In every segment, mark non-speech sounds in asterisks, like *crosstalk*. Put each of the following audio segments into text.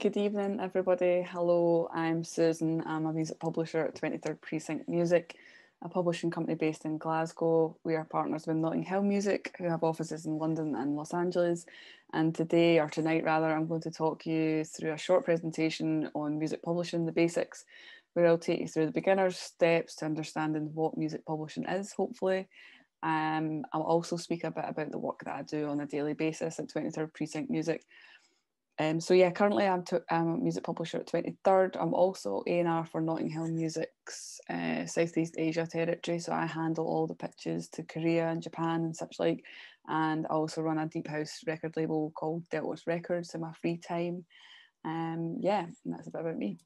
Good evening, everybody. Hello, I'm Susan. I'm a music publisher at 23rd Precinct Music, a publishing company based in Glasgow. We are partners with Notting Hill Music, who have offices in London and Los Angeles. And today, or tonight rather, I'm going to talk you through a short presentation on music publishing, the basics, where I'll take you through the beginner's steps to understanding what music publishing is, hopefully. Um, I'll also speak a bit about the work that I do on a daily basis at 23rd Precinct Music um, so yeah, currently I'm, to, I'm, a music publisher at 23rd. I'm also A&R for Notting Hill Music's uh, Southeast Asia territory. So I handle all the pitches to Korea and Japan and such like. And I also run a deep house record label called Deltworth Records in my free time. Um, yeah, that's a bit about me.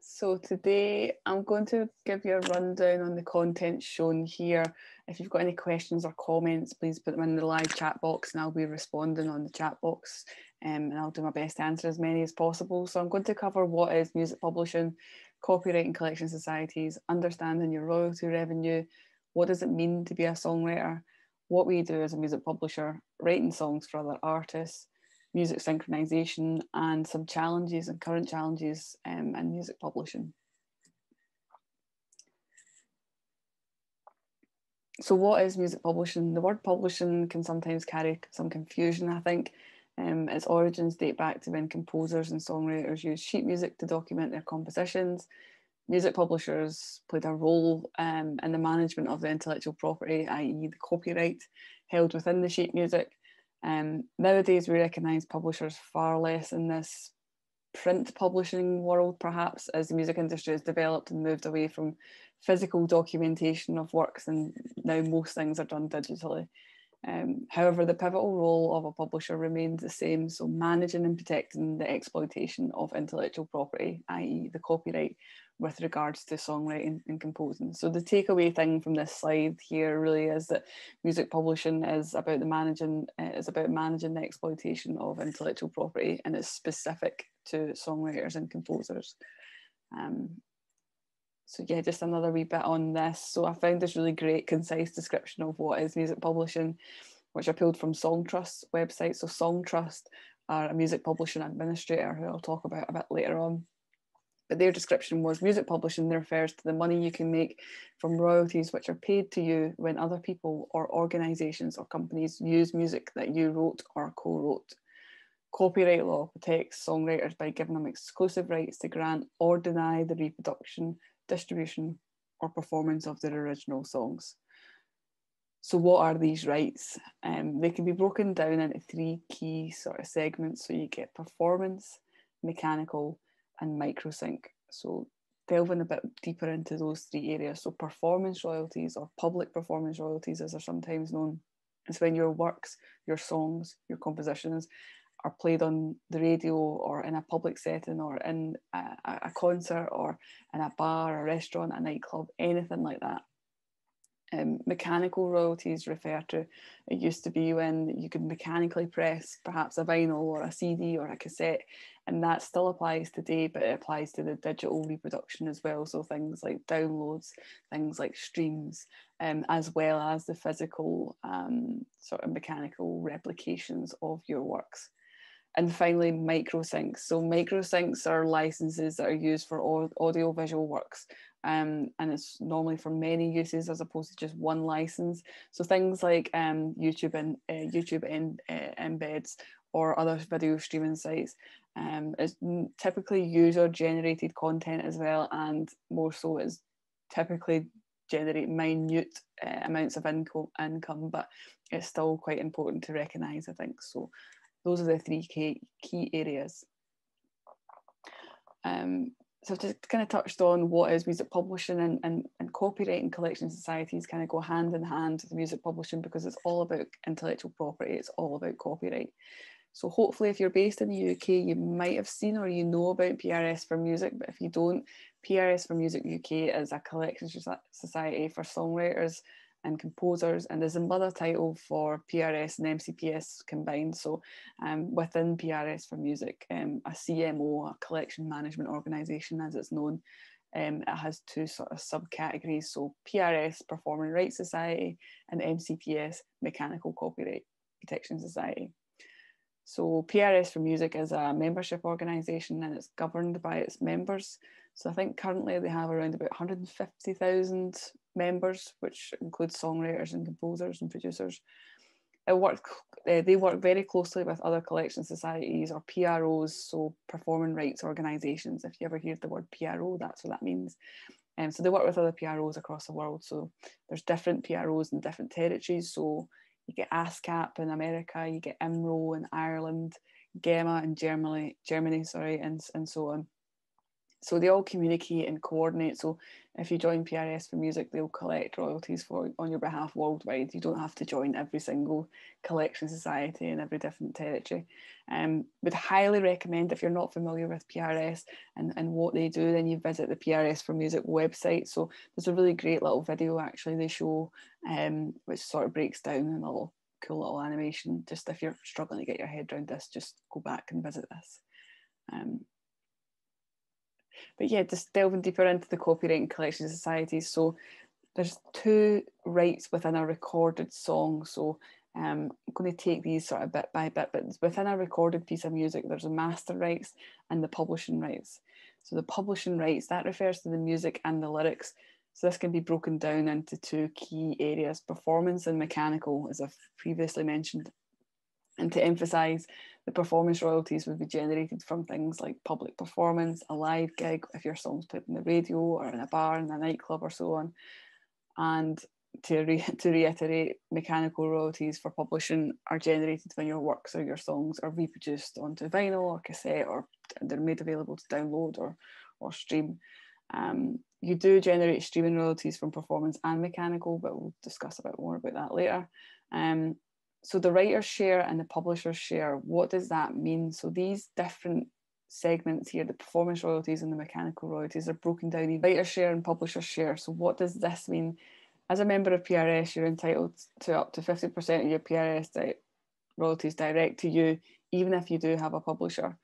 So today I'm going to give you a rundown on the content shown here. If you've got any questions or comments, please put them in the live chat box and I'll be responding on the chat box um, and I'll do my best to answer as many as possible. So I'm going to cover what is music publishing, copyright and collection societies, understanding your royalty revenue, what does it mean to be a songwriter, what we do as a music publisher, writing songs for other artists, music synchronization and some challenges and current challenges um, in music publishing. So what is music publishing? The word publishing can sometimes carry some confusion, I think. Um, its origins date back to when composers and songwriters used sheet music to document their compositions. Music publishers played a role um, in the management of the intellectual property, i.e. the copyright held within the sheet music. Um, nowadays, we recognise publishers far less in this print publishing world, perhaps, as the music industry has developed and moved away from physical documentation of works, and now most things are done digitally. Um, however, the pivotal role of a publisher remains the same, so managing and protecting the exploitation of intellectual property, i.e., the copyright, with regards to songwriting and composing. So the takeaway thing from this slide here really is that music publishing is about the managing uh, is about managing the exploitation of intellectual property and it's specific to songwriters and composers. Um, so yeah, just another wee bit on this. So I found this really great concise description of what is music publishing, which I pulled from Songtrust's website. So Songtrust are a music publishing administrator who I'll talk about a bit later on but their description was music publishing refers to the money you can make from royalties which are paid to you when other people or organisations or companies use music that you wrote or co-wrote. Copyright law protects songwriters by giving them exclusive rights to grant or deny the reproduction, distribution, or performance of their original songs. So, what are these rights? Um, they can be broken down into three key sort of segments. So, you get performance, mechanical, and microsync. So delving a bit deeper into those three areas. So performance royalties or public performance royalties as they're sometimes known is when your works, your songs, your compositions are played on the radio or in a public setting or in a, a concert or in a bar, a restaurant, a nightclub, anything like that. Um, mechanical royalties refer to it used to be when you could mechanically press perhaps a vinyl or a CD or a cassette, and that still applies today, but it applies to the digital reproduction as well. So things like downloads, things like streams, um, as well as the physical um, sort of mechanical replications of your works. And finally, microsyncs. So microsyncs are licenses that are used for audio visual works um, and it's normally for many uses as opposed to just one license. So things like um, YouTube and uh, YouTube in, uh, embeds or other video streaming sites um, is typically user generated content as well, and more so is typically generate minute uh, amounts of income, income, but it's still quite important to recognise, I think. So those are the three key, key areas. Um, so I've just kind of touched on what is music publishing and, and, and copyright and collection societies kind of go hand in hand with music publishing because it's all about intellectual property, it's all about copyright. So hopefully if you're based in the UK, you might have seen or you know about PRS for Music, but if you don't, PRS for Music UK is a collection society for songwriters and composers, and there's another title for PRS and MCPS combined. So um, within PRS for Music, um, a CMO, a collection management organisation as it's known, um, it has two sort of subcategories. So PRS, Performing Rights Society, and MCPS, Mechanical Copyright Protection Society. So PRS for Music is a membership organisation and it's governed by its members. So I think currently they have around about 150,000 members, which includes songwriters and composers and producers. It work, uh, they work very closely with other collection societies or PROs, so performing rights organisations. If you ever hear the word PRO, that's what that means. Um, so they work with other PROs across the world. So there's different PROs in different territories. So you get ASCAP in America, you get IMRO in Ireland, GEMA in Germany, Germany, sorry, and, and so on. So they all communicate and coordinate. So if you join PRS for music, they'll collect royalties for on your behalf worldwide. You don't have to join every single collection society in every different territory. Um, would highly recommend if you're not familiar with PRS and, and what they do, then you visit the PRS for music website. So there's a really great little video actually they show, um, which sort of breaks down in a little cool little animation. Just if you're struggling to get your head around this, just go back and visit this. Um, but yeah, just delving deeper into the copyright and collection societies. So there's two rights within a recorded song. So um, I'm going to take these sort of bit by bit, but within a recorded piece of music, there's a master rights and the publishing rights. So the publishing rights, that refers to the music and the lyrics. So this can be broken down into two key areas, performance and mechanical, as I've previously mentioned. And to emphasise, the performance royalties would be generated from things like public performance, a live gig, if your song's played on the radio or in a bar, in a nightclub or so on. And to, re- *laughs* to reiterate, mechanical royalties for publishing are generated when your works or your songs are reproduced onto vinyl or cassette or they're made available to download or, or stream. Um, you do generate streaming royalties from performance and mechanical, but we'll discuss a bit more about that later. Um, so the writer's share and the publisher's share, what does that mean? So these different segments here, the performance royalties and the mechanical royalties are broken down in writer's share and publisher's share. So what does this mean? As a member of PRS, you're entitled to up to 50% of your PRS di- royalties direct to you, even if you do have a publisher.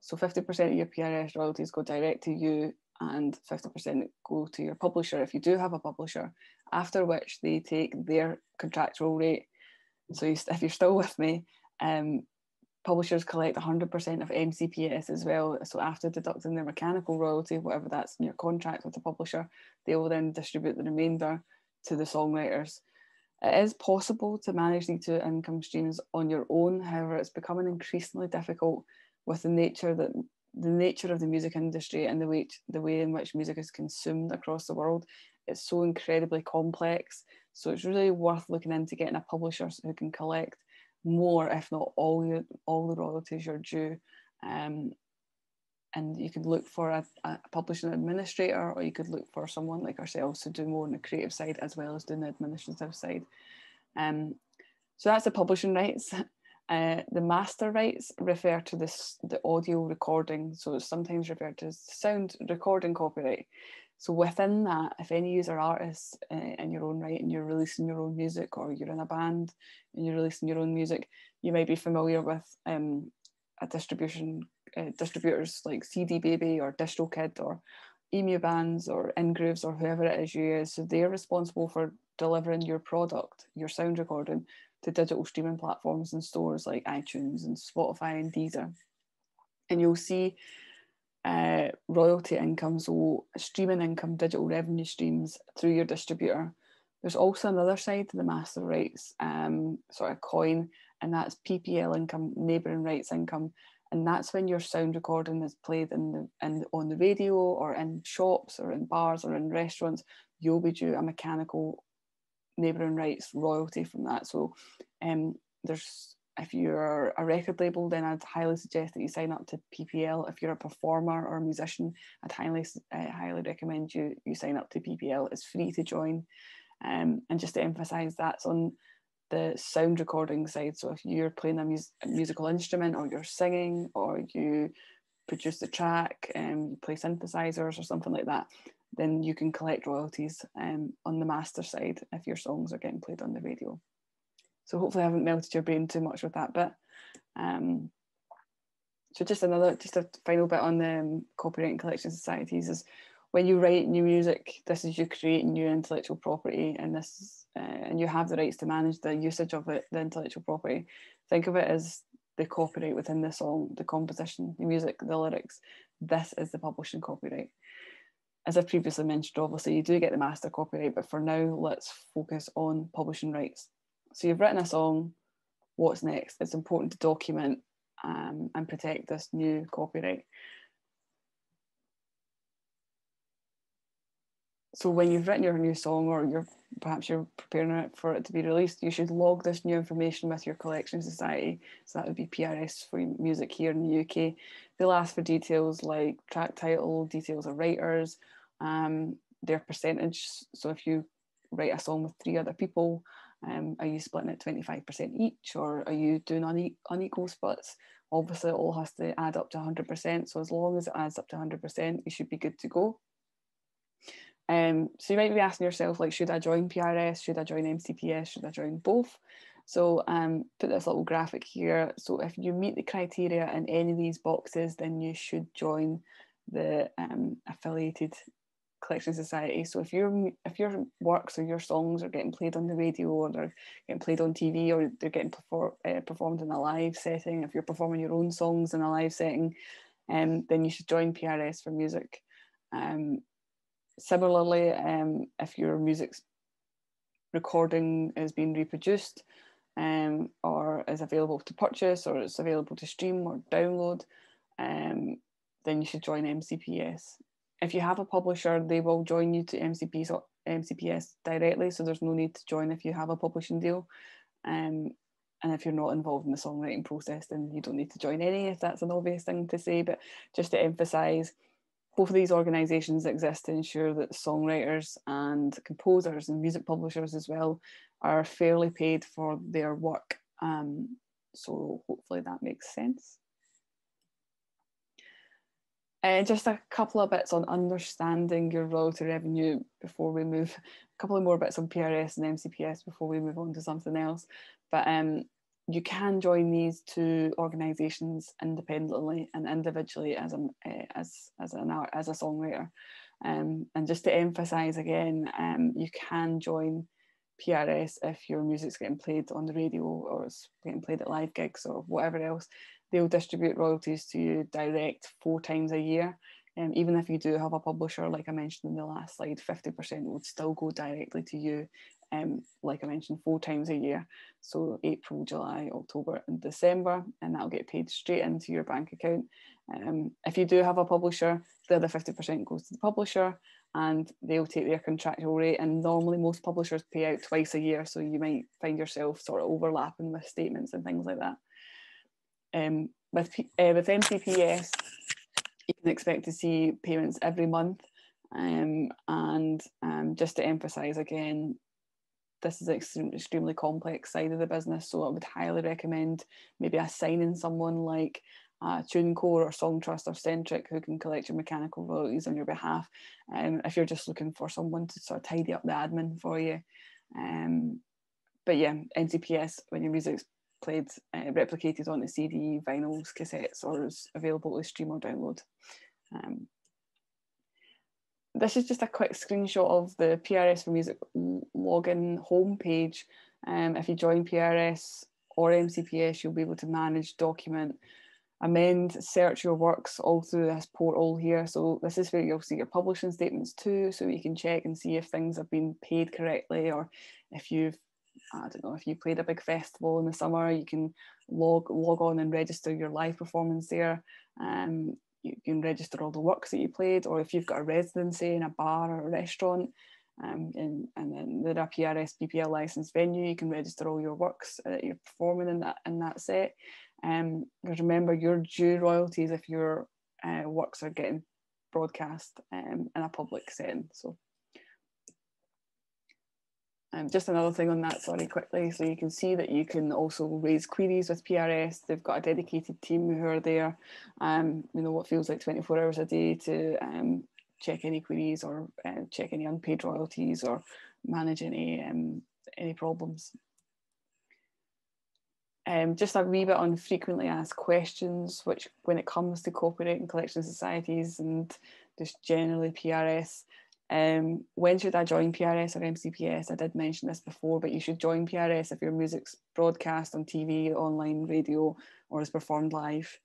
So 50% of your PRS royalties go direct to you and 50% go to your publisher if you do have a publisher, after which they take their contractual rate so if you're still with me, um, publishers collect 100% of MCPS as well. So after deducting their mechanical royalty, whatever that's in your contract with the publisher, they will then distribute the remainder to the songwriters. It is possible to manage these two income streams on your own. However, it's becoming increasingly difficult with the nature that the nature of the music industry and the way the way in which music is consumed across the world. It's so incredibly complex so it's really worth looking into getting a publisher who can collect more, if not all your all the royalties you're due. Um, and you could look for a, a, publishing administrator, or you could look for someone like ourselves to do more on the creative side as well as doing the administrative side. Um, so that's the publishing rights. *laughs* Uh, the master rights refer to this the audio recording, so it's sometimes referred to as sound recording copyright. So within that, if any user artists uh, in your own right and you're releasing your own music or you're in a band and you're releasing your own music, you might be familiar with um, a distribution uh, distributors like CD Baby or DistroKid or EmuBands or Ingrooves or whoever it is you use. So they're responsible for delivering your product, your sound recording, to digital streaming platforms and stores like iTunes and Spotify and Deezer. And you'll see uh, royalty income, so streaming income, digital revenue streams through your distributor. There's also another side to the master rights um, sort of coin, and that's PPL income, neighbouring rights income, and that's when your sound recording is played in the in on the radio or in shops or in bars or in restaurants. You'll be due a mechanical neighbouring rights royalty from that. So um, there's if you're a record label, then I'd highly suggest that you sign up to PPL. If you're a performer or a musician, I'd highly highly recommend you you sign up to PPL. It's free to join, um, and just to emphasise, that's on the sound recording side. So if you're playing a, mus- a musical instrument, or you're singing, or you produce the track, and um, you play synthesizers or something like that, then you can collect royalties um, on the master side if your songs are getting played on the radio. So hopefully I haven't melted your brain too much with that bit. Um, so just another, just a final bit on the um, copyright and collection societies is when you write new music, this is you creating new intellectual property, and this uh, and you have the rights to manage the usage of it, the intellectual property. Think of it as the copyright within the song, the composition, the music, the lyrics. This is the publishing copyright. As I've previously mentioned, obviously you do get the master copyright, but for now, let's focus on publishing rights. So you've written a song, what's next? It's important to document um, and protect this new copyright. so when you've written your new song or you're perhaps you're preparing it for it to be released, you should log this new information with your collection society. So that would be PRS for music here in the UK. They'll ask for details like track title, details of writers, um, their percentage. So if you write a song with three other people, um, are you splitting it 25% each or are you doing une- unequal splits? Obviously, it all has to add up to 100%. So as long as it adds up to 100%, you should be good to go. Um, so you might be asking yourself, like, should I join PRS? Should I join MCPS? Should I join both? So um, put this little graphic here. So if you meet the criteria in any of these boxes, then you should join the um, affiliated collection society. So if your if your works or your songs are getting played on the radio or they're getting played on TV or they're getting perform, uh, performed in a live setting, if you're performing your own songs in a live setting, um, then you should join PRS for music. Um, similarly, um, if your music's recording is being reproduced um, or is available to purchase or it's available to stream or download, um, then you should join MCPS. If you have a publisher, they will join you to MCPS, MCPS directly, so there's no need to join if you have a publishing deal. Um, and if you're not involved in the songwriting process, then you don't need to join any, if that's an obvious thing to say. But just to emphasise, both of these organisations exist to ensure that songwriters and composers and music publishers as well are fairly paid for their work. Um, so hopefully that makes sense. Uh, just a couple of bits on understanding your royalty revenue before we move, a couple of more bits on PRS and MCPS before we move on to something else. But um, you can join these two organisations independently and individually as a uh, as as an art, as a songwriter. Um, and just to emphasise again, um, you can join PRS if your music's getting played on the radio or it's getting played at live gigs or whatever else. They'll distribute royalties to you direct four times a year. Um, even if you do have a publisher, like I mentioned in the last slide, 50% would still go directly to you um, like I mentioned, four times a year. So April, July, October, and December, and that'll get paid straight into your bank account. Um, if you do have a publisher, the other 50% goes to the publisher and they'll take their contractual rate. And normally, most publishers pay out twice a year, so you might find yourself sort of overlapping with statements and things like that. Um, with, uh, with MCPS, you can expect to see payments every month. Um, and um, just to emphasize again, this is an extremely complex side of the business. So I would highly recommend maybe assigning someone like uh, TuneCore or Songtrust or Sentric who can collect your mechanical royalties on your behalf. Um, if you're just looking for someone to sort of tidy up the admin for you. Um, but yeah, MCPS, when your music's played, uh, replicated onto CD, vinyls, cassettes, or is available to stream or download. Um, this is just a quick screenshot of the PRS for Music login homepage. Um, if you join PRS or MCPS, you'll be able to manage, document, amend, search your works all through this portal here. So this is where you'll see your publishing statements too, so you can check and see if things have been paid correctly or if you've I don't know if you played a big festival in the summer, you can log log on and register your live performance there. Um, you can register all the works that you played, or if you've got a residency in a bar or a restaurant, um, and, and then they're a PRS PPL licensed venue, you can register all your works that you're performing in that in that set. Um, because remember, you're due royalties if your uh, works are getting broadcast um, in a public setting. So um, just another thing on that, sorry, quickly. So you can see that you can also raise queries with PRS. They've got a dedicated team who are there, um, you know, what feels like 24 hours a day to um, check any queries or uh, check any unpaid royalties or manage any, um, any problems. Um, just a wee bit on frequently asked questions, which when it comes to copyright and collection societies and just generally PRS, Um, when should I join PRS or MCPS? I did mention this before, but you should join PRS if your music's broadcast on TV, online, radio, or is performed live.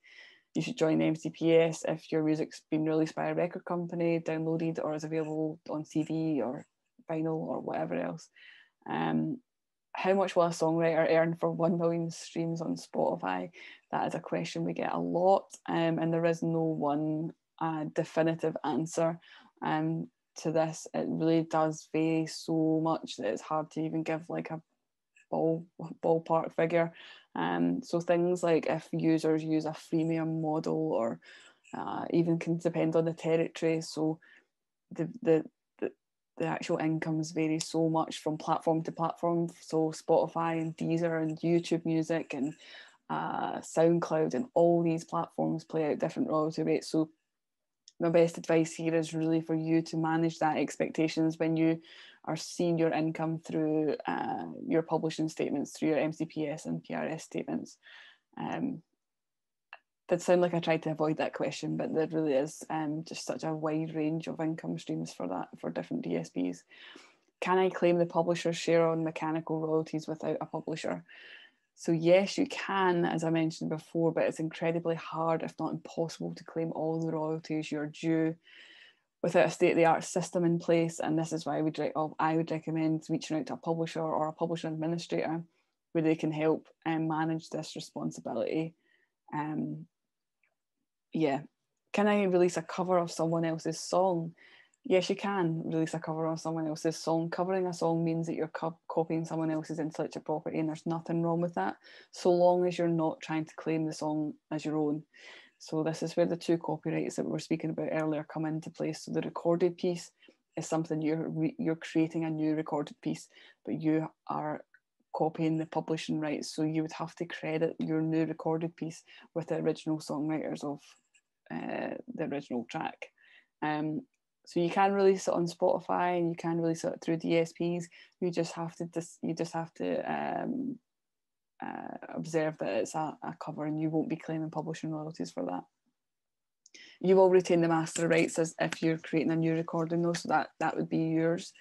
You should join MCPS if your music's been released by a record company, downloaded, or is available on CD or vinyl or whatever else. Um, how much will a songwriter earn for 1 million streams on Spotify? That is a question we get a lot, um, and there is no one uh, definitive answer. Um, to this, it really does vary so much that it's hard to even give like a ball ballpark figure. Um, so things like if users use a freemium model or uh, even can depend on the territory. So the, the the actual incomes vary so much from platform to platform. So Spotify and Deezer and YouTube Music and uh, SoundCloud and all these platforms play out different royalty rates. So my best advice here is really for you to manage that expectations when you are seeing your income through uh, your publishing statements, through your MCPS and PRS statements. Um, that sound like I tried to avoid that question, but there really is um, just such a wide range of income streams for that for different DSPs. Can I claim the publisher's share on mechanical royalties without a publisher? So yes, you can, as I mentioned before, but it's incredibly hard, if not impossible, to claim all the royalties you're due without a state-of-the-art system in place. And this is why we I would recommend reaching out to a publisher or a publisher administrator where they can help and um, manage this responsibility. Um, yeah, can I release a cover of someone else's song? Yes, you can release a cover on someone else's song. Covering a song means that you're co- copying someone else's intellectual property, and there's nothing wrong with that, so long as you're not trying to claim the song as your own. So this is where the two copyrights that we were speaking about earlier come into place. So the recorded piece is something you're re- you're creating a new recorded piece, but you are copying the publishing rights. So you would have to credit your new recorded piece with the original songwriters of uh, the original track. Um, so you can release it on Spotify and you can release it through DSPs. You just have to dis- you just have to um, uh, observe that it's a, a, cover and you won't be claiming publishing royalties for that. You will retain the master rights as if you're creating a new recording though, so that that would be yours.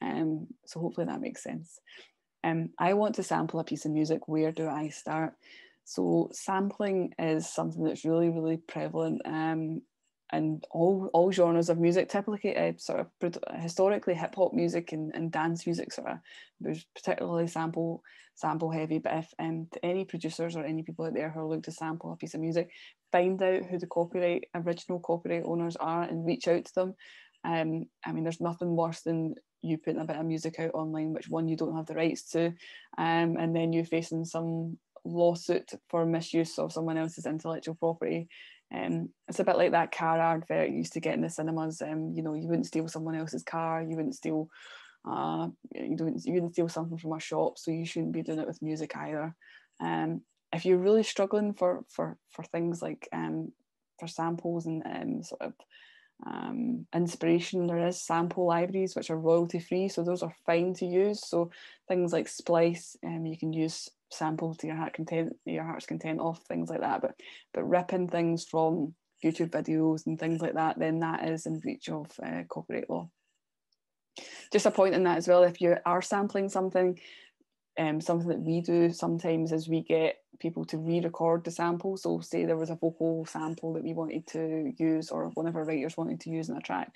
Um, so hopefully that makes sense. Um, I want to sample a piece of music. Where do I start? So sampling is something that's really, really prevalent um, and all all genres of music, typically uh, sort of historically hip hop music and, and dance music sort of was particularly sample sample heavy. But if um, any producers or any people out there who are looking to sample a piece of music, find out who the copyright original copyright owners are and reach out to them. Um, I mean, there's nothing worse than you putting a bit of music out online, which one you don't have the rights to, um, and then you're facing some lawsuit for misuse of someone else's intellectual property um, it's a bit like that car advert you used to get in the cinemas. Um, you know, you wouldn't steal someone else's car, you wouldn't steal, uh, you don't, you wouldn't steal something from a shop, so you shouldn't be doing it with music either. Um, if you're really struggling for for for things like um, for samples and um, sort of um, inspiration, there is sample libraries which are royalty free, so those are fine to use. So things like Splice, um, you can use sample to your heart content, your heart's content off things like that. But but ripping things from YouTube videos and things like that, then that is in breach of uh, copyright law. Just a point in that as well. If you are sampling something, um, something that we do sometimes is we get people to re-record the sample. So say there was a vocal sample that we wanted to use or one of our writers wanted to use in a track,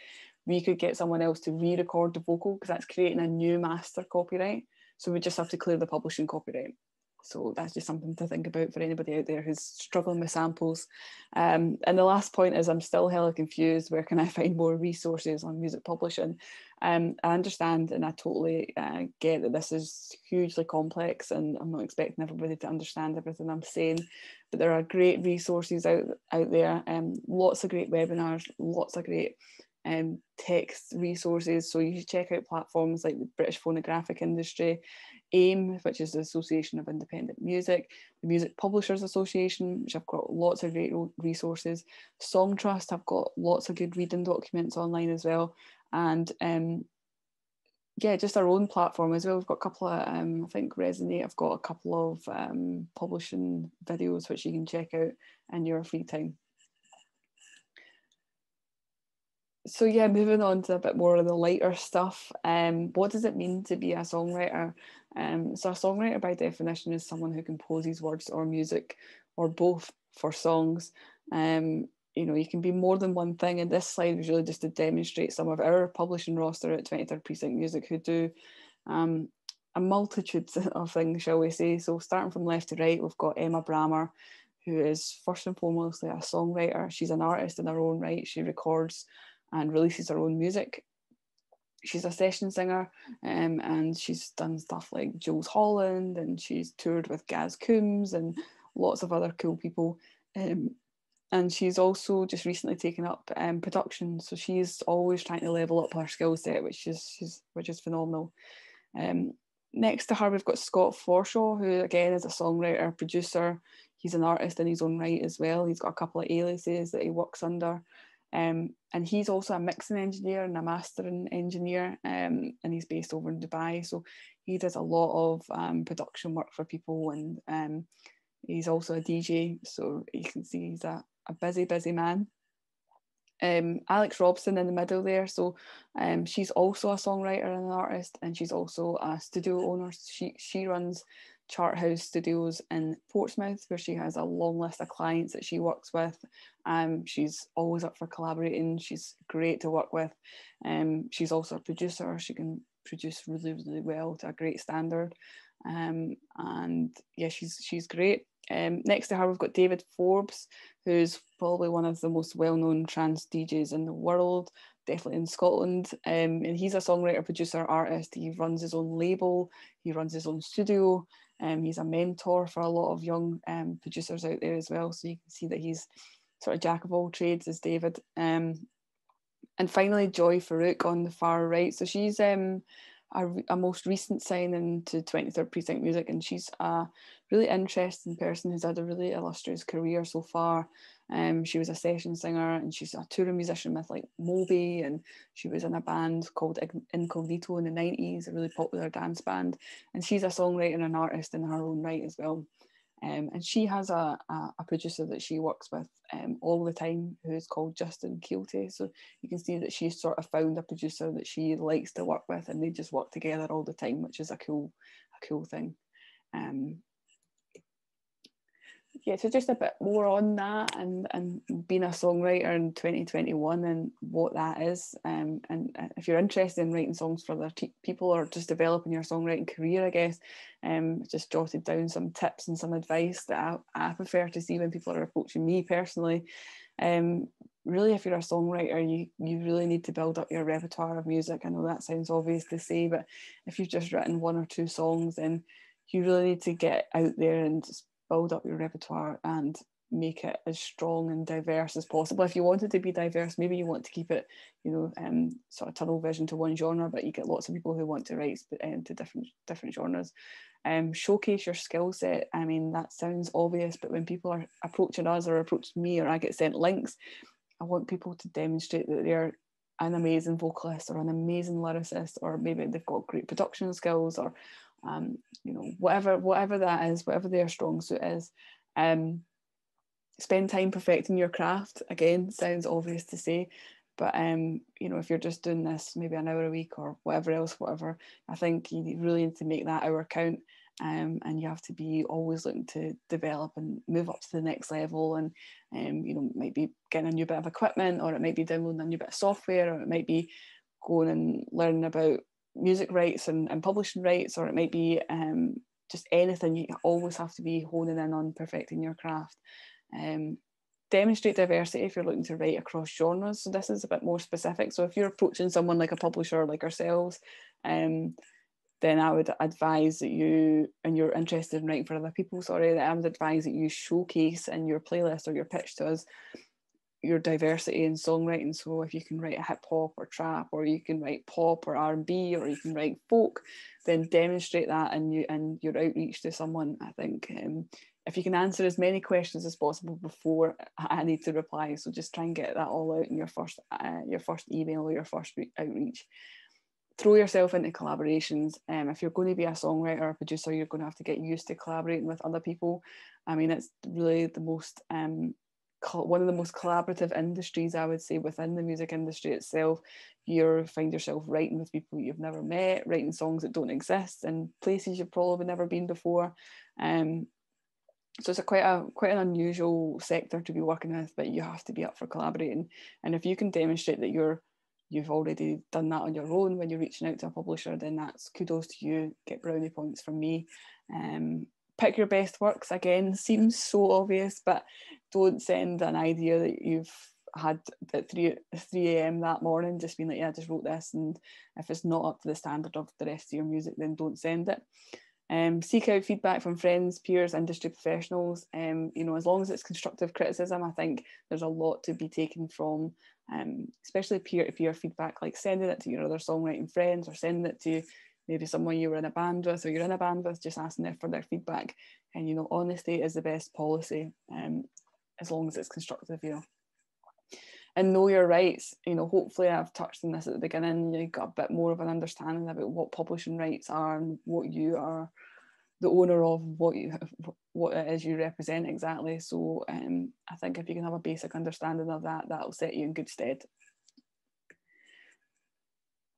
we could get someone else to re-record the vocal because that's creating a new master copyright. So we just have to clear the publishing copyright so that's just something to think about for anybody out there who's struggling with samples. Um, and the last point is I'm still hella confused. Where can I find more resources on music publishing? Um, I understand and I totally uh, get that this is hugely complex and I'm not expecting everybody to understand everything I'm saying, but there are great resources out, out there, um, lots of great webinars, lots of great um, text resources. So you should check out platforms like the British Phonographic Industry, AIM, which is the Association of Independent Music, the Music Publishers Association, which have got lots of great resources. Songtrust have got lots of good reading documents online as well. And um, yeah, just our own platform as well. We've got a couple of, um, I think Resonate, I've got a couple of um, publishing videos which you can check out in your free time. So yeah, moving on to a bit more of the lighter stuff. Um, what does it mean to be a songwriter? Um, so a songwriter by definition is someone who composes words or music or both for songs. Um, you know, you can be more than one thing. And this slide was really just to demonstrate some of our publishing roster at 23rd Precinct Music who do um, a multitude *laughs* of things, shall we say. So starting from left to right, we've got Emma Brammer, who is first and foremost a songwriter. She's an artist in her own right. She records and releases her own music. She's a session singer um, and she's done stuff like Jools Holland and she's toured with Gaz Coombes and lots of other cool people. Um, and she's also just recently taken up um, production, so she's always trying to level up her skill set, which is she's, which is phenomenal. Um, next to her, we've got Scott Forshaw, who again is a songwriter, producer. He's an artist in his own right as well. He's got a couple of aliases that he works under. Um, and he's also a mixing engineer and a mastering engineer, um, and he's based over in Dubai. So he does a lot of um, production work for people, and um, he's also a DJ. So you can see he's a, a busy, busy man. Um, Alex Robson in the middle there. So um, she's also a songwriter and an artist, and she's also a studio owner. She she runs Charthouse Studios in Portsmouth, where she has a long list of clients that she works with. Um, she's always up for collaborating. She's great to work with. Um, she's also a producer. She can produce really, really well to a great standard. Um, and yeah, she's she's great. Um, next to her, we've got David Forbes, who's probably one of the most well-known trance DJs in the world, definitely in Scotland. Um, and he's a songwriter, producer, artist. He runs his own label. He runs his own studio. Um, he's a mentor for a lot of young um, producers out there as well. So you can see that he's sort of jack of all trades as David. Um, and finally, Joy Farouk on the far right. So she's um, a, a, most recent signing to 23rd Precinct Music, and she's a really interesting person who's had a really illustrious career so far. Um, she was a session singer and she's a touring musician with like Moby, and she was in a band called Incognito in the 90s, a really popular dance band. And she's a songwriter and an artist in her own right as well. Um, and she has a, a, a, producer that she works with um, all the time who's called Justin Keelty. So you can see that she's sort of found a producer that she likes to work with and they just work together all the time, which is a cool, a cool thing. Um, yeah, so just a bit more on that and and being a songwriter in 2021 and what that is. Um, and uh, if you're interested in writing songs for other people or just developing your songwriting career, I guess, um, just jotted down some tips and some advice that I, I prefer to see when people are approaching me personally. Um, really, if you're a songwriter, you you really need to build up your repertoire of music. I know that sounds obvious to say, but if you've just written one or two songs, then you really need to get out there and just build up your repertoire and make it as strong and diverse as possible. If you want it to be diverse, maybe you want to keep it, you know, um, sort of tunnel vision to one genre, but you get lots of people who want to write into different different genres. Um, showcase your skill set. I mean, that sounds obvious, but when people are approaching us or approach me or I get sent links, I want people to demonstrate that they're an amazing vocalist or an amazing lyricist, or maybe they've got great production skills or um, you know, whatever whatever that is, whatever their strong suit is. Um, spend time perfecting your craft. Again, sounds obvious to say, but um, you know, if you're just doing this maybe an hour a week or whatever else, whatever, I think you really need to make that hour count. Um, and you have to be always looking to develop and move up to the next level and um, you know might be getting a new bit of equipment or it might be downloading a new bit of software or it might be going and learning about music rights and, and publishing rights, or it might be um, just anything. You always have to be honing in on perfecting your craft. Um, demonstrate diversity if you're looking to write across genres. So this is a bit more specific. So if you're approaching someone like a publisher like ourselves, um, then I would advise that you, and you're interested in writing for other people, sorry, that I would advise that you showcase in your playlist or your pitch to us your diversity in songwriting. So if you can write a hip hop or trap, or you can write pop or R and B, or you can write folk, then demonstrate that and you and your outreach to someone. I think um, if you can answer as many questions as possible before I need to reply, so just try and get that all out in your first uh, your first email or your first outreach. Throw yourself into collaborations. Um, if you're going to be a songwriter or a producer, you're going to have to get used to collaborating with other people. I mean, it's really the most um, one of the most collaborative industries, I would say, within the music industry itself. You find yourself writing with people you've never met, writing songs that don't exist in places you've probably never been before. Um, so it's a quite a quite an unusual sector to be working with, but you have to be up for collaborating. And if you can demonstrate that you're you've already done that on your own when you're reaching out to a publisher, then that's kudos to you. Get brownie points from me. Um, pick your best works again seems so obvious, but don't send an idea that you've had at 3 3 a.m. that morning, just being like, yeah, I just wrote this. And if it's not up to the standard of the rest of your music, then don't send it. Um, seek out feedback from friends, peers, industry professionals. Um, you know, as long as it's constructive criticism, I think there's a lot to be taken from, um, especially peer-to-peer feedback, like sending it to your other songwriting friends or sending it to maybe someone you were in a band with or you're in a band with, just asking them for their feedback. And you know, honesty is the best policy, um, as long as it's constructive, you know. And know your rights. You know, hopefully I've touched on this at the beginning. You got a bit more of an understanding about what publishing rights are and what you are the owner of what you what it is you represent exactly. So um, I think if you can have a basic understanding of that, that'll set you in good stead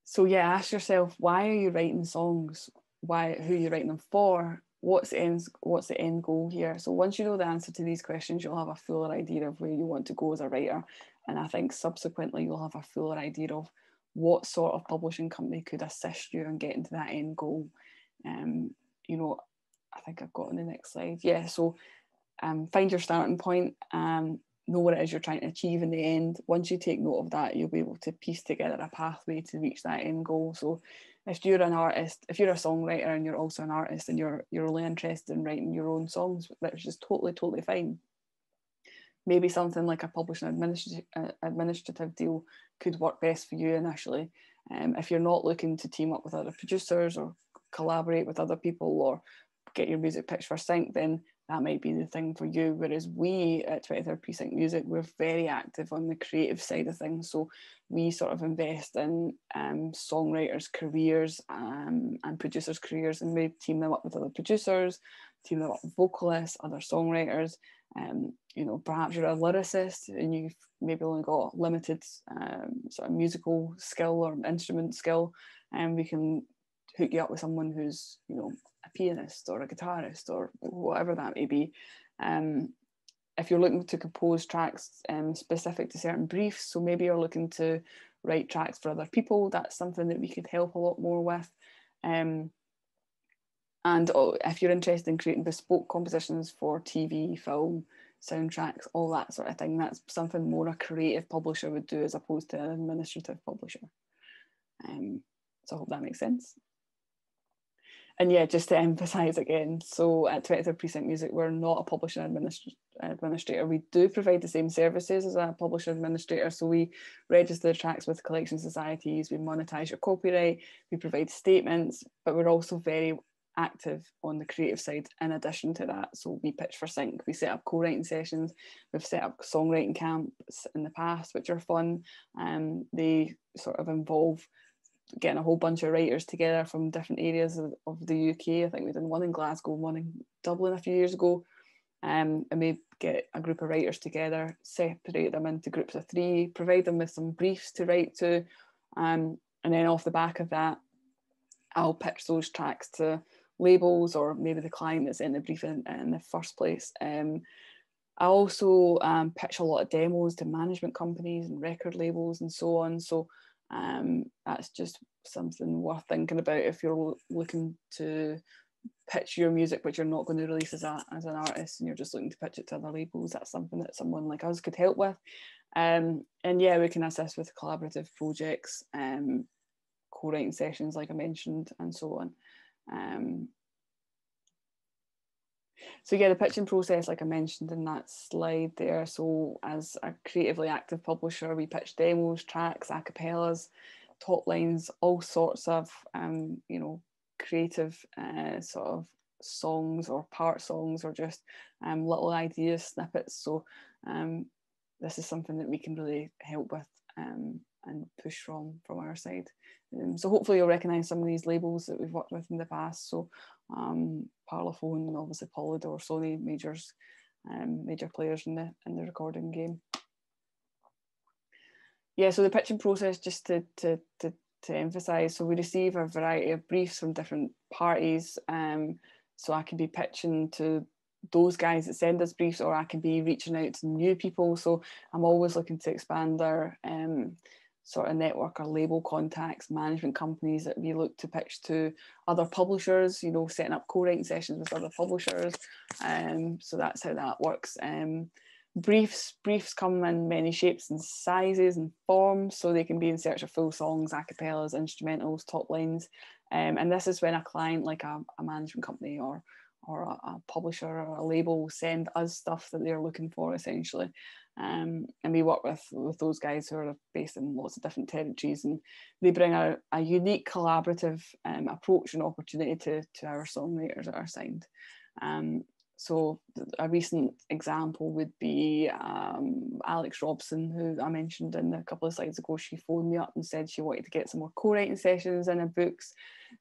so yeah, ask yourself why are you writing songs? Why who are you writing them for? What's the end what's the end goal here? So once you know the answer to these questions, you'll have a fuller idea of where you want to go as a writer. And I think subsequently you'll have a fuller idea of what sort of publishing company could assist you in getting to that end goal. Um, you know, I think I've got on the next slide. Yeah, so um, find your starting point. Um, know what it is you're trying to achieve in the end. Once you take note of that, you'll be able to piece together a pathway to reach that end goal. So if you're an artist, if you're a songwriter and you're also an artist and you're you're only interested in writing your own songs, which is totally, totally fine. Maybe something like a publishing administrative, uh, administrative deal could work best for you initially. Um, if you're not looking to team up with other producers or collaborate with other people or get your music pitched for sync, then that might be the thing for you. Whereas we at 23rd Precinct Music, we're very active on the creative side of things. So we sort of invest in um, songwriters' careers um, and producers' careers, and we team them up with other producers, team them up with vocalists, other songwriters. Um, you know, perhaps you're a lyricist and you've maybe only got limited um, sort of musical skill or instrument skill, and we can hook you up with someone who's, you know, pianist or a guitarist or whatever that may be. Um, if you're looking to compose tracks um, specific to certain briefs, so maybe you're looking to write tracks for other people, that's something that we could help a lot more with. Um, and oh, if you're interested in creating bespoke compositions for TV, film, soundtracks, all that sort of thing, that's something more a creative publisher would do as opposed to an administrative publisher. Um, so I hope that makes sense and yeah, just to emphasise again, so at 23rd Precinct Music, we're not a publishing administ- administrator. We do provide the same services as a publisher administrator. So we register tracks with collection societies, we monetize your copyright, we provide statements, but we're also very active on the creative side in addition to that. So we pitch for sync, we set up co-writing sessions, we've set up songwriting camps in the past, which are fun. Um, they sort of involve getting a whole bunch of writers together from different areas of, of the UK. I think we did one in Glasgow, one in Dublin a few years ago. Um, and we get a group of writers together, separate them into groups of three, provide them with some briefs to write to, um, and then off the back of that, I'll pitch those tracks to labels or maybe the client that's in the brief in, in the first place. Um, I also um, pitch a lot of demos to management companies and record labels and so on. So um, that's just something worth thinking about if you're looking to pitch your music but you're not going to release as, a, as an artist and you're just looking to pitch it to other labels. That's something that someone like us could help with. Um, and yeah we can assist with collaborative projects um, co-writing sessions like I mentioned and so on. Um, so yeah, the pitching process, like I mentioned in that slide there. So as a creatively active publisher, we pitch demos, tracks, acapellas, top lines, all sorts of um, you know creative uh, sort of songs or part songs or just um, little ideas, snippets. So um, this is something that we can really help with um, and push from from our side. Um, so hopefully you'll recognise some of these labels that we've worked with in the past. So um, Parlophone, obviously Polydor, Sony Majors, um, major players in the in the recording game. Yeah, so the pitching process, just to to to, to emphasise, so we receive a variety of briefs from different parties. Um, so I can be pitching to those guys that send us briefs, or I can be reaching out to new people. So I'm always looking to expand our um, sort of network or label contacts, management companies that we look to pitch to other publishers, you know, setting up co-writing sessions with other publishers. Um, so that's how that works. Um, briefs, briefs come in many shapes and sizes and forms, so they can be in search of full songs, acapellas, instrumentals, top lines. Um, and this is when a client like a, a management company or or a, a, publisher or a label will send us stuff that they're looking for essentially. Um, and we work with with those guys who are based in lots of different territories and they bring a, a unique collaborative um, approach and opportunity to, to our songwriters that are signed. Um, so a recent example would be um, Alex Robson, who I mentioned in a couple of slides ago. She phoned me up and said she wanted to get some more co-writing sessions in her books.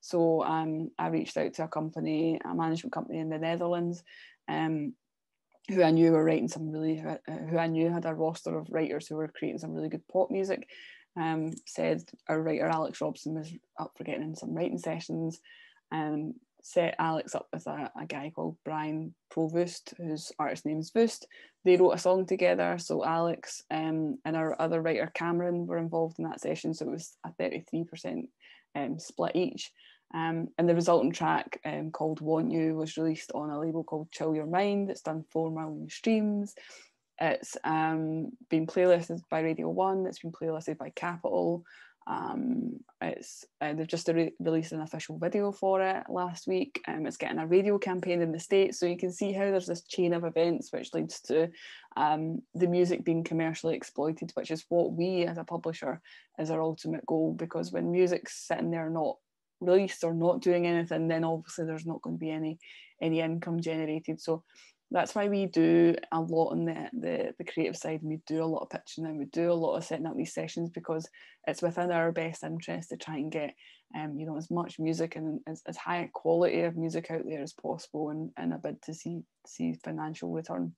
So um, I reached out to a company, a management company in the Netherlands, um, who I knew were writing some really, uh, who I knew had a roster of writers who were creating some really good pop music. Um, said our writer Alex Robson was up for getting in some writing sessions. and set Alex up with a, a guy called Brian Provoost, whose artist name is Voost. They wrote a song together. So Alex um, and our other writer Cameron were involved in that session. So it was a 33% um, split each. Um, and the resultant track um, called Want You was released on a label called Chill Your Mind. It's done 4 million streams. It's um, been playlisted by Radio 1, it's been playlisted by Capital. Um, it's uh, they've just re- released an official video for it last week. Um, it's getting a radio campaign in the states, so you can see how there's this chain of events which leads to um, the music being commercially exploited, which is what we as a publisher is our ultimate goal. Because when music's sitting there not released or not doing anything, then obviously there's not going to be any any income generated. So that's why we do a lot on the, the, the creative side and we do a lot of pitching and we do a lot of setting up these sessions because it's within our best interest to try and get um, you know as much music and as, as high a quality of music out there as possible and in a bid to see see financial return.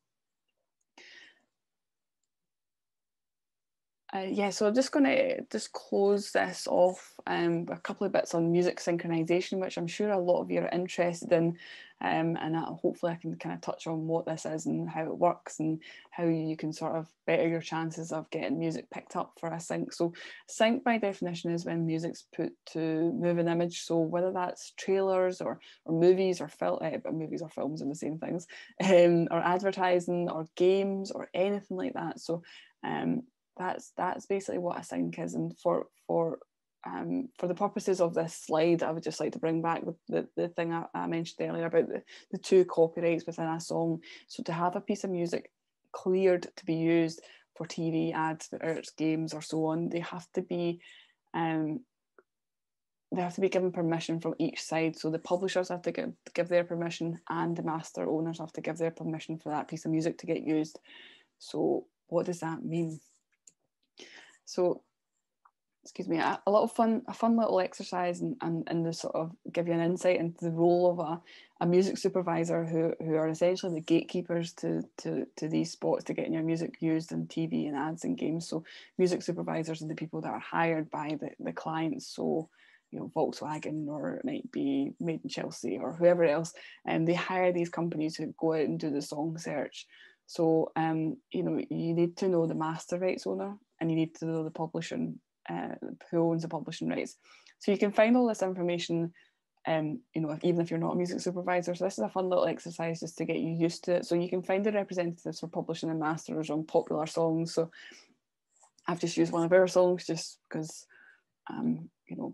Uh, yeah, so I'm just going to just close this off um, a couple of bits on music synchronization, which I'm sure a lot of you are interested in. Um, and hopefully I can kind of touch on what this is and how it works and how you can sort of better your chances of getting music picked up for a sync. So sync by definition is when music's put to move an image. So whether that's trailers or, or movies or film, uh, movies or films are the same things, *laughs* um, or advertising or games or anything like that. So um, that's that's basically what a sync is and for for um, for the purposes of this slide, I would just like to bring back the, the, the thing I, I, mentioned earlier about the, the two copyrights within a song. So to have a piece of music cleared to be used for TV ads, arts, games, or so on, they have to be um, they have to be given permission from each side. So the publishers have to give, give their permission, and the master owners have to give their permission for that piece of music to get used. So what does that mean? So, excuse me, a, a lot of fun, a fun little exercise and, and, and the sort of give you an insight into the role of a, a music supervisor who, who are essentially the gatekeepers to, to, to these spots to getting your music used in TV and ads and games. So music supervisors are the people that are hired by the, the clients. So you know Volkswagen or it might be Made in Chelsea or whoever else, and they hire these companies who go out and do the song search. So um, you know you need to know the master rights owner and you need to know the publishing, uh, who owns the publishing rights. So you can find all this information, um, you know, even if you're not a music supervisor. So this is a fun little exercise just to get you used to it. So you can find the representatives for publishing and masters on popular songs. So I've just used one of our songs just because, um, you know,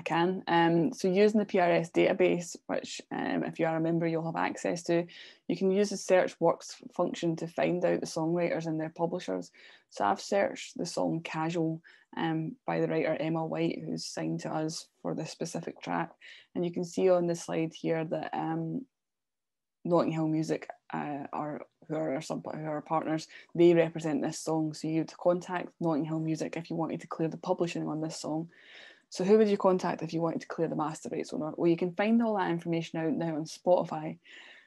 I can. Um, so using the PRS database, which um, if you are a member, you'll have access to, you can use the search works function to find out the songwriters and their publishers. So I've searched the song Casual um, by the writer Emma White, who's signed to us for this specific track. And you can see on the slide here that um, Notting Hill Music uh, are who are who are partners, they represent this song. So you would contact Notting Hill Music if you wanted to clear the publishing on this song. So who would you contact if you wanted to clear the master rights owner? Well, you can find all that information out now on Spotify.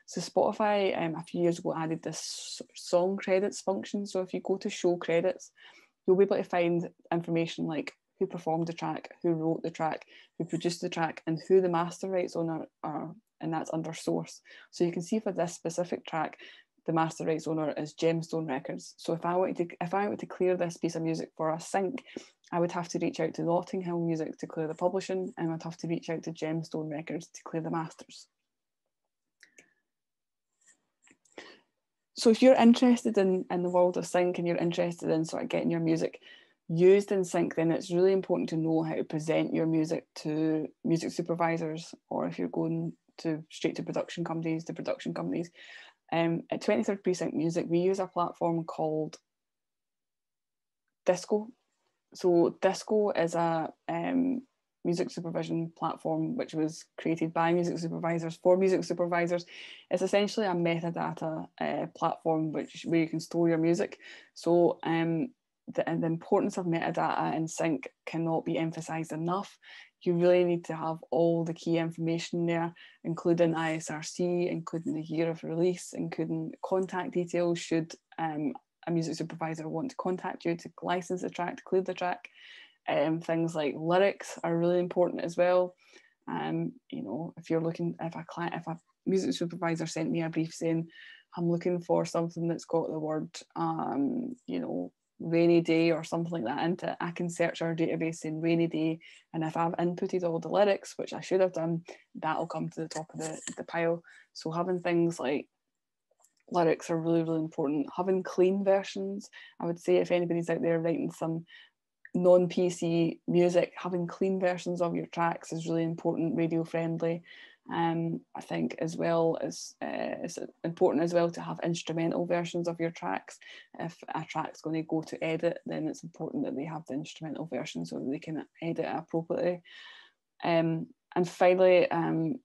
So Spotify um, a few years ago added this song credits function. So if you go to show credits, you'll be able to find information like who performed the track, who wrote the track, who produced the track, and who the master rights owner are, and that's under source. So you can see for this specific track, the master rights owner is Gemstone Records. So if I wanted to if I wanted to clear this piece of music for a sync, I would have to reach out to Notting Hill Music to clear the publishing, and I'd have to reach out to Gemstone Records to clear the masters. So if you're interested in, in the world of sync and you're interested in sort of getting your music used in sync, then it's really important to know how to present your music to music supervisors, or if you're going to straight to production companies, to production companies. Um, at 23rd Precinct Music, we use a platform called Disco. So Disco is a um, music supervision platform which was created by music supervisors for music supervisors. It's essentially a metadata uh, platform which where you can store your music. So um, the, the importance of metadata in sync cannot be emphasized enough. You really need to have all the key information there, including ISRC, including the year of release, including contact details should um, a music supervisor want to contact you to license the track, to clear the track. Um, things like lyrics are really important as well. Um, you know, if you're looking, if a client, if a music supervisor sent me a brief saying, I'm looking for something that's got the word, um, you know, rainy day or something like that into I can search our database in rainy day and if I've inputted all the lyrics which I should have done that'll come to the top of the, the pile so having things like lyrics are really really important having clean versions I would say if anybody's out there writing some non-PC music, having clean versions of your tracks is really important, radio friendly. Um, I think as well as uh, it's important as well to have instrumental versions of your tracks. If a track's going to go to edit, then it's important that they have the instrumental version so that they can edit it appropriately. Um, and finally, um,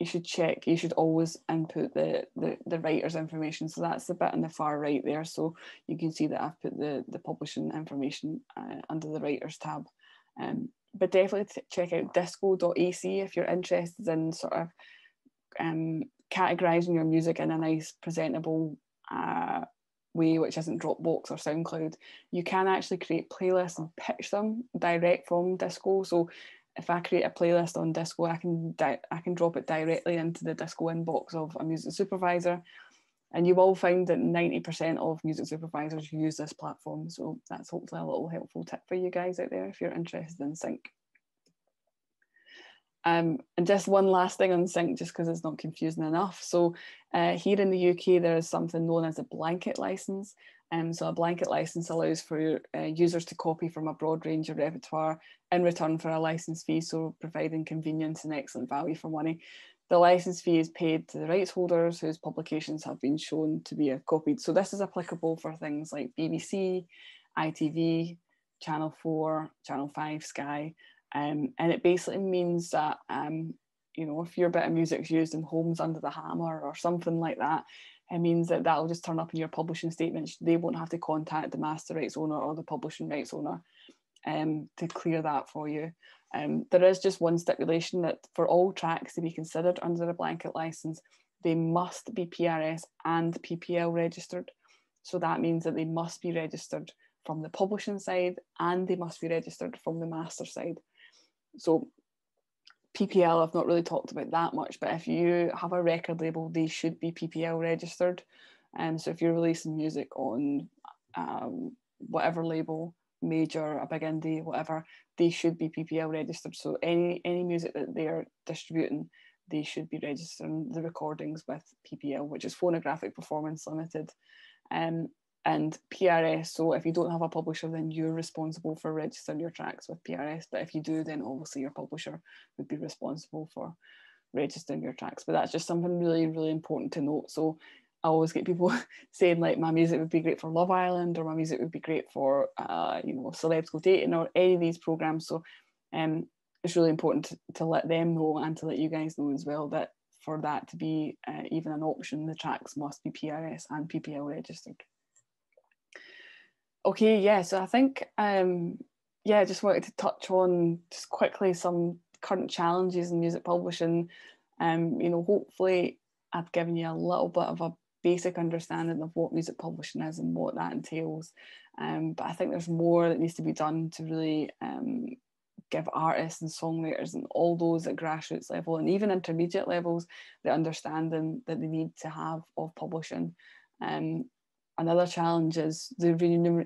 you should check, you should always input the, the, the writer's information. So that's the bit on the far right there. So you can see that I've put the, the publishing information uh, under the writers tab. Um, but definitely check out disco.ac if you're interested in sort of um, categorizing your music in a nice presentable uh, way which isn't Dropbox or SoundCloud. You can actually create playlists and pitch them direct from Disco. So if I create a playlist on Disco, I can di- I can drop it directly into the Disco inbox of a music supervisor, and you will find that ninety percent of music supervisors use this platform. So that's hopefully a little helpful tip for you guys out there if you're interested in sync. Um, and just one last thing on sync, just because it's not confusing enough. So uh, here in the UK, there is something known as a blanket license. Um, so a blanket license allows for uh, users to copy from a broad range of repertoire in return for a license fee, so providing convenience and excellent value for money. The license fee is paid to the rights holders whose publications have been shown to be copied. So this is applicable for things like BBC, ITV, Channel 4, Channel 5, Sky, um, and it basically means that um, you know if your bit of music's used in Homes Under the Hammer or something like that, it means that that'll just turn up in your publishing statements. They won't have to contact the master rights owner or the publishing rights owner um, to clear that for you. Um, there is just one stipulation that for all tracks to be considered under a blanket license, they must be PRS and PPL registered. So that means that they must be registered from the publishing side and they must be registered from the master side. So PPL, I've not really talked about that much, but if you have a record label, they should be PPL registered. And um, so if you're releasing music on um, whatever label, major, a big indie, whatever, they should be PPL registered. So any any music that they're distributing, they should be registering the recordings with PPL, which is Phonographic Performance Limited. Um, and PRS. So if you don't have a publisher, then you're responsible for registering your tracks with PRS. But if you do, then obviously your publisher would be responsible for registering your tracks. But that's just something really, really important to note. So I always get people *laughs* saying like my music would be great for Love Island or my music would be great for uh, you know Celebs Go Dating or any of these programs. So um, it's really important to, to let them know and to let you guys know as well that for that to be uh, even an option, the tracks must be PRS and PPL registered. Okay, yeah, so I think, um, yeah, just wanted to touch on just quickly some current challenges in music publishing. Um, you know, hopefully I've given you a little bit of a basic understanding of what music publishing is and what that entails. Um, but I think there's more that needs to be done to really um, give artists and songwriters and all those at grassroots level and even intermediate levels the understanding that they need to have of publishing. Um, another challenge is the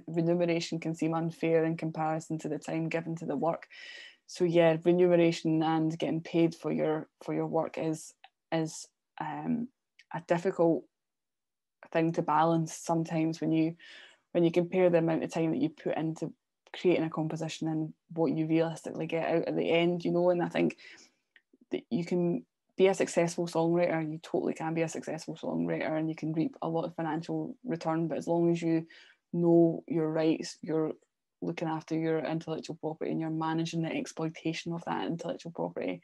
remuneration can seem unfair in comparison to the time given to the work. So yeah, remuneration and getting paid for your for your work is is um, a difficult thing to balance sometimes when you when you compare the amount of time that you put into creating a composition and what you realistically get out at the end, you know. And I think that you can be a successful songwriter, you totally can be a successful songwriter and you can reap a lot of financial return. But as long as you know your rights, you're looking after your intellectual property and you're managing the exploitation of that intellectual property.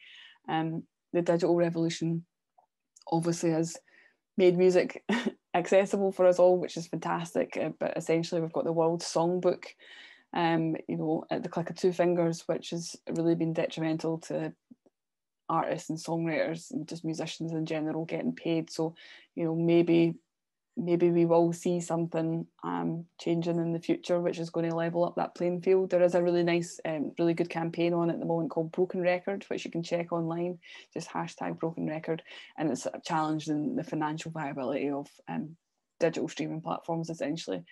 Um, the digital revolution obviously has made music *laughs* accessible for us all, which is fantastic. Uh, but essentially, we've got the World Songbook, um, you know, at the click of two fingers, which has really been detrimental to artists and songwriters and just musicians in general getting paid. So, you know, maybe maybe we will see something um, changing in the future, which is going to level up that playing field. There is a really nice, um, really good campaign on at the moment called Broken Record, which you can check online, just hashtag Broken Record, and it's challenging the financial viability of um, digital streaming platforms essentially.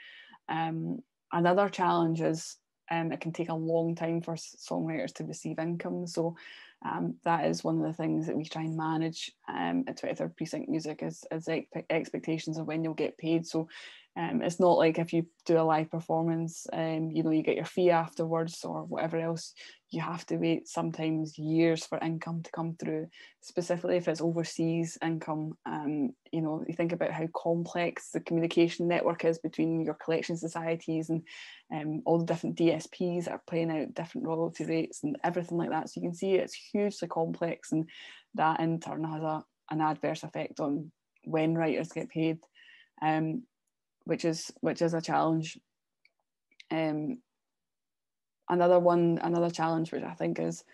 Um, another challenge is um, it can take a long time for songwriters to receive income. So um, that is one of the things that we try and manage um, at 23rd Precinct Music is, is expectations of when you'll get paid. So um, it's not like if you do a live performance, um, you know, you get your fee afterwards or whatever else. You have to wait sometimes years for income to come through. Specifically, if it's overseas income, um, you know, you think about how complex the communication network is between your collection societies and um, all the different DSPs that are playing out different royalty rates and everything like that. So you can see it's hugely complex, and that in turn has a an adverse effect on when writers get paid. Um, which is which is a challenge. Um, another one, another challenge, which I think is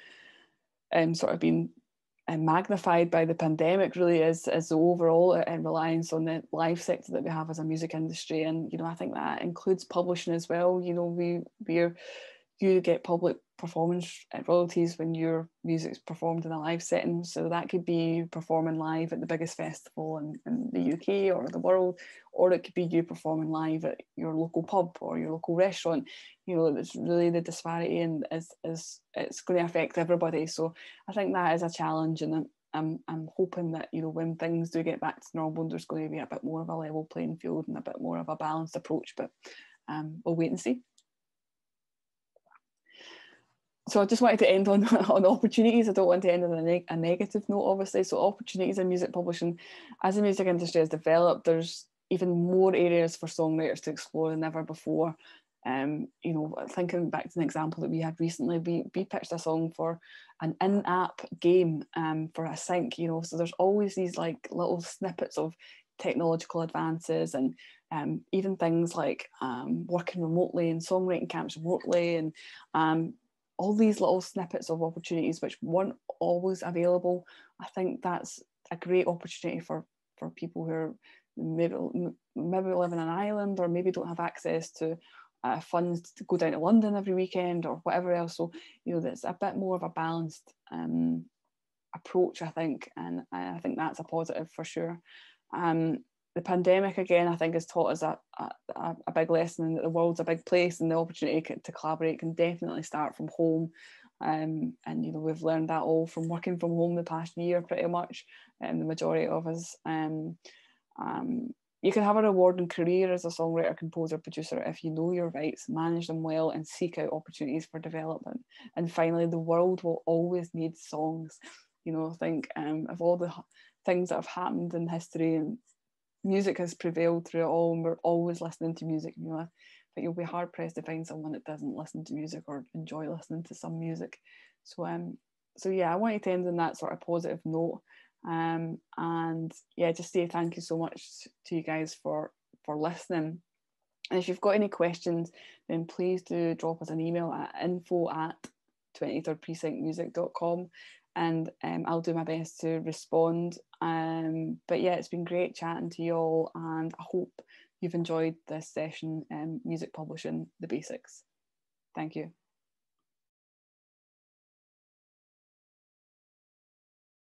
um, sort of been um, magnified by the pandemic, really is is the overall uh, reliance on the live sector that we have as a music industry, and you know I think that includes publishing as well. You know we we're you get public performance royalties when your music's performed in a live setting. So that could be performing live at the biggest festival in, in the UK or the world, or it could be you performing live at your local pub or your local restaurant. You know, it's really the disparity and is, is it's going to affect everybody. So I think that is a challenge and I'm, I'm hoping that, you know, when things do get back to normal, there's going to be a bit more of a level playing field and a bit more of a balanced approach, but um, we'll wait and see so I just wanted to end on *laughs* on opportunities. I don't want to end on a, neg- a negative note, obviously. So opportunities in music publishing, as the music industry has developed, there's even more areas for songwriters to explore than ever before. Um, you know, thinking back to an example that we had recently, we, we pitched a song for an in-app game um, for a sync, you know, so there's always these like little snippets of technological advances and um, even things like um, working remotely and songwriting camps remotely and um, all these little snippets of opportunities which weren't always available. I think that's a great opportunity for for people who are maybe maybe live in an island or maybe don't have access to uh, funds to go down to London every weekend or whatever else. So you know, that's a bit more of a balanced um, approach, I think, and I think that's a positive for sure. Um, the pandemic again, I think, has taught us a, a, a big lesson that the world's a big place and the opportunity to collaborate can definitely start from home. Um, and you know we've learned that all from working from home the past year, pretty much, and um, the majority of us. Um, um, you can have a rewarding career as a songwriter, composer, producer if you know your rights, manage them well, and seek out opportunities for development. And finally, the world will always need songs. You know, I think um, of all the things that have happened in history and music has prevailed through it all and we're always listening to music you know. But you'll be hard pressed to find someone that doesn't listen to music or enjoy listening to some music. So um so yeah I wanted to end on that sort of positive note. Um and yeah just say thank you so much to you guys for for listening. And if you've got any questions then please do drop us an email at info at 23rdprecinctmusic.com and um, I'll do my best to respond. Um, but yeah, it's been great chatting to you all, and I hope you've enjoyed this session, um, Music Publishing, the Basics. Thank you.